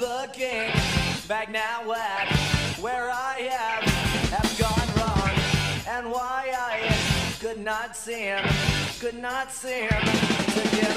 looking back now at where I have, have gone wrong and why I could not seem, could not seem to get.